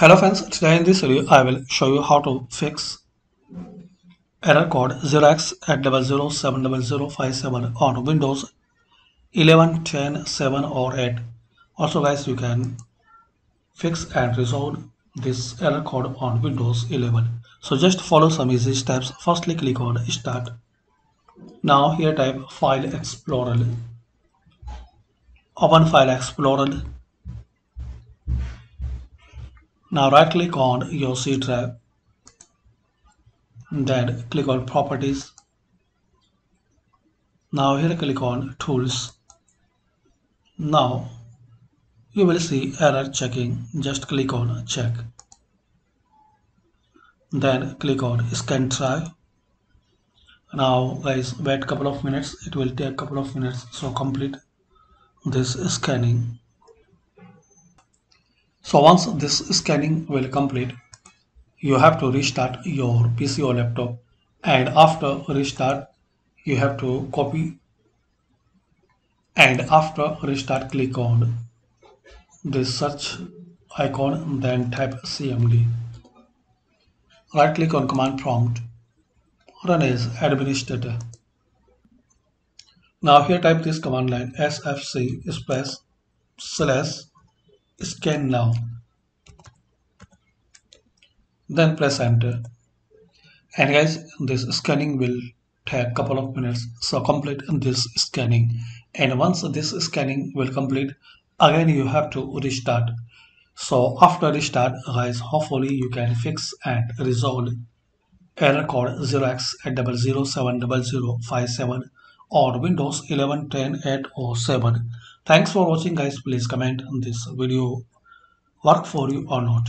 Hello friends, today in this video I will show you how to fix error code 0x at 0070057 on Windows 11, 10, 7 or 8. Also guys you can fix and resolve this error code on Windows 11. So just follow some easy steps. Firstly click on start. Now here type file explorer. Open file explorer now right click on your C drive. Then click on properties. Now here click on tools. Now you will see error checking. Just click on check. Then click on scan drive. Now guys wait couple of minutes. It will take couple of minutes. So complete this scanning. So once this scanning will complete, you have to restart your PC or laptop. And after restart, you have to copy. And after restart click on this search icon then type cmd right click on command prompt. Run as administrator. Now here type this command line sfc space slash scan now. Then press enter. And guys this scanning will take a couple of minutes. So complete this scanning. And once this scanning will complete again you have to restart. So after restart guys hopefully you can fix and resolve error code 0x at 0070057 or Windows 11, 10, 8 or 7. Thanks for watching guys. Please comment on this video work for you or not.